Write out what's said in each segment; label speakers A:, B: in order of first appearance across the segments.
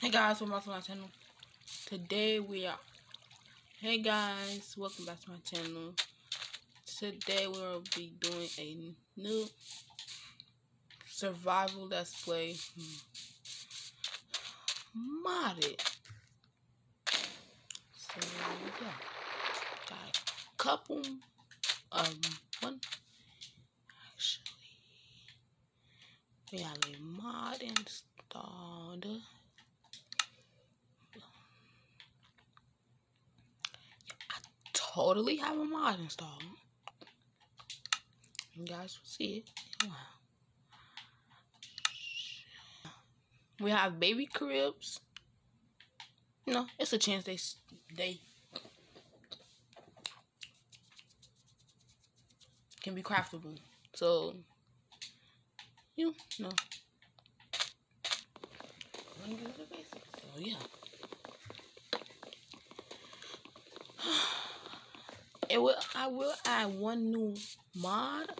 A: Hey guys, welcome back to my channel. Today we are. Hey guys, welcome back to my channel. Today we will be doing a new survival let's play hmm. modded. So yeah, got a couple um one actually we have a mod installed. I totally have a mod installed. You guys will see it. Wow. We have baby cribs. You know, it's a chance they they can be craftable. So you know. So yeah. it will I will add one new mod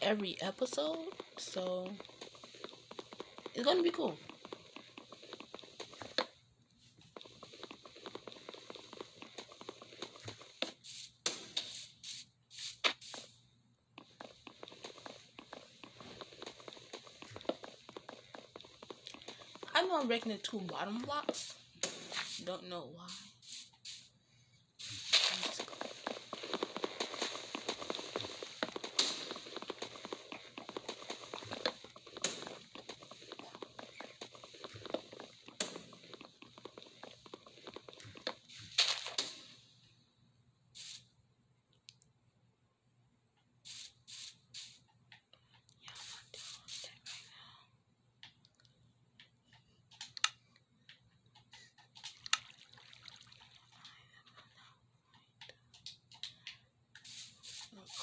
A: every episode, so it's gonna be cool. I'm breaking the two bottom blocks. Don't know why.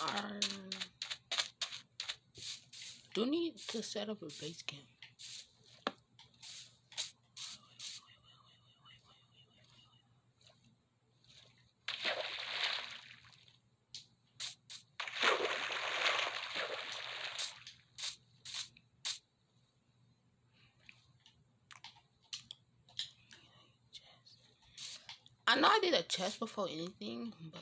A: I do need to set up a base camp. I know I did a chest before anything, but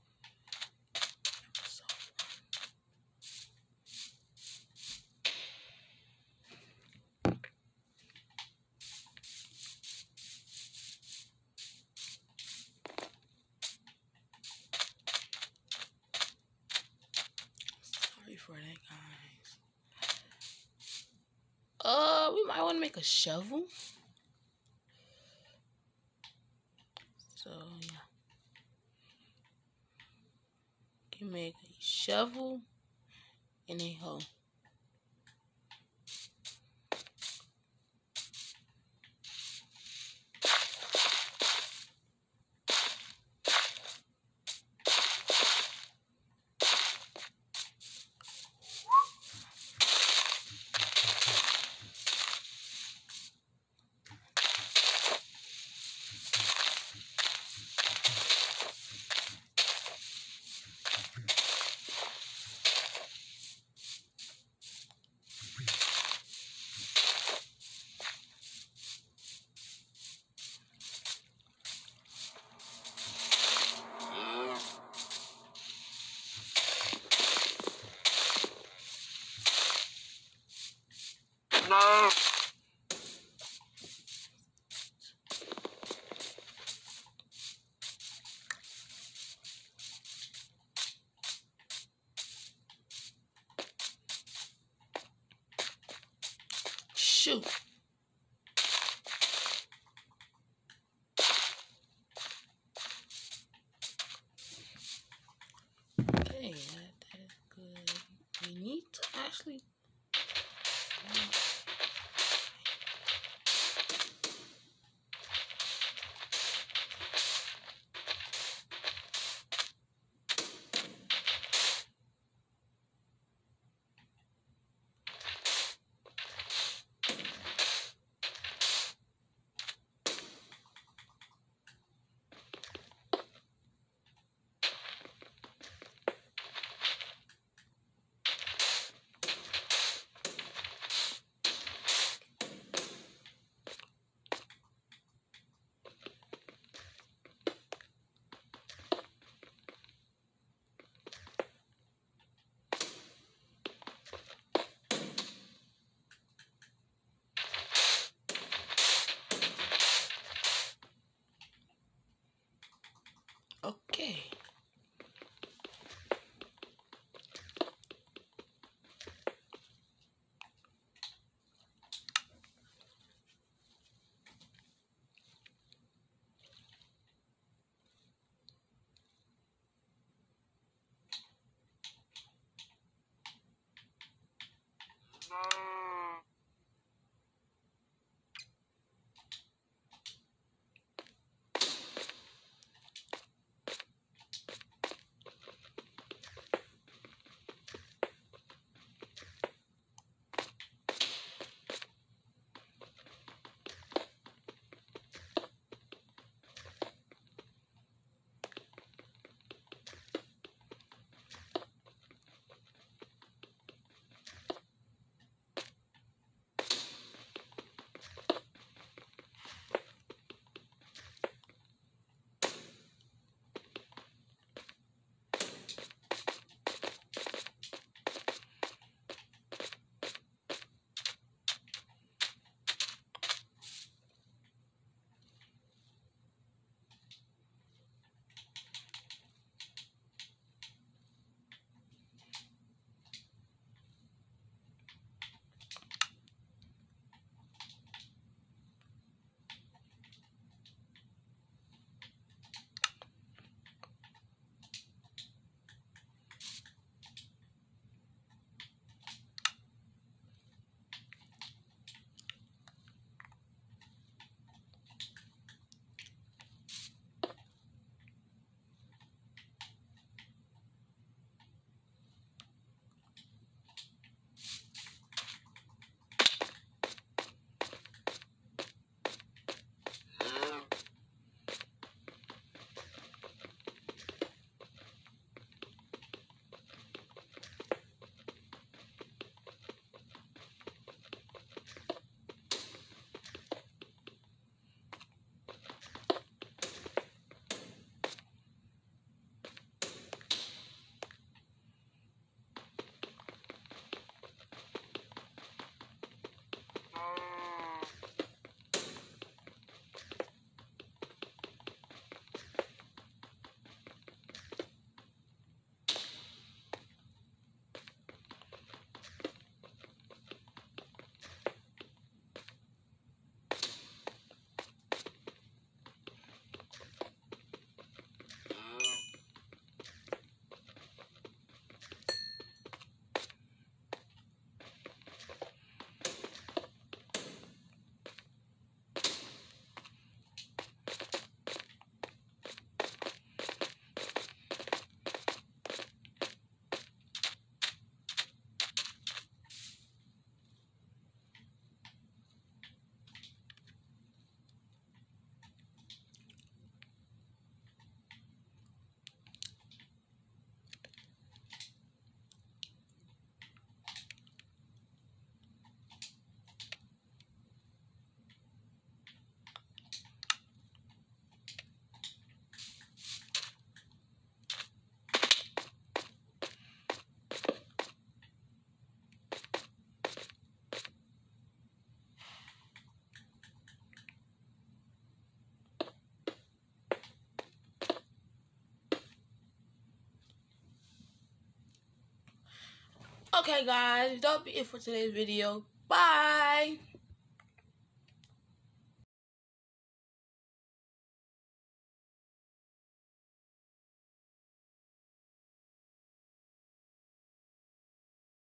A: for that, guys. Uh, we might want to make a shovel. So, yeah. Can make a shovel and a hoe.
B: No.
A: Shoot. Okay, that, that is good. We need to actually Okay, guys, that'll be it for today's video. Bye.